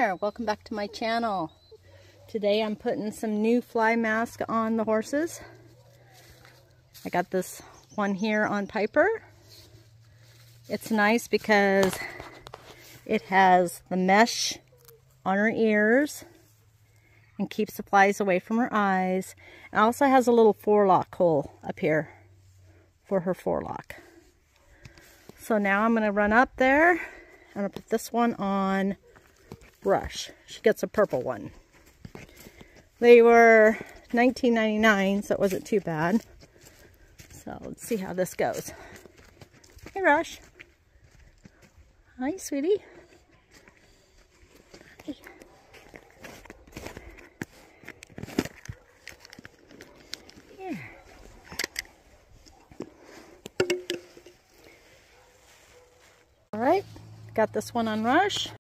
there, welcome back to my channel. Today I'm putting some new fly mask on the horses. I got this one here on Piper. It's nice because it has the mesh on her ears and keeps the flies away from her eyes. It also has a little forelock hole up here for her forelock. So now I'm going to run up there. I'm going to put this one on Rush. She gets a purple one. They were 19.99, so it wasn't too bad. So let's see how this goes. Hey, Rush. Hi, sweetie. Yeah. All right, got this one on Rush.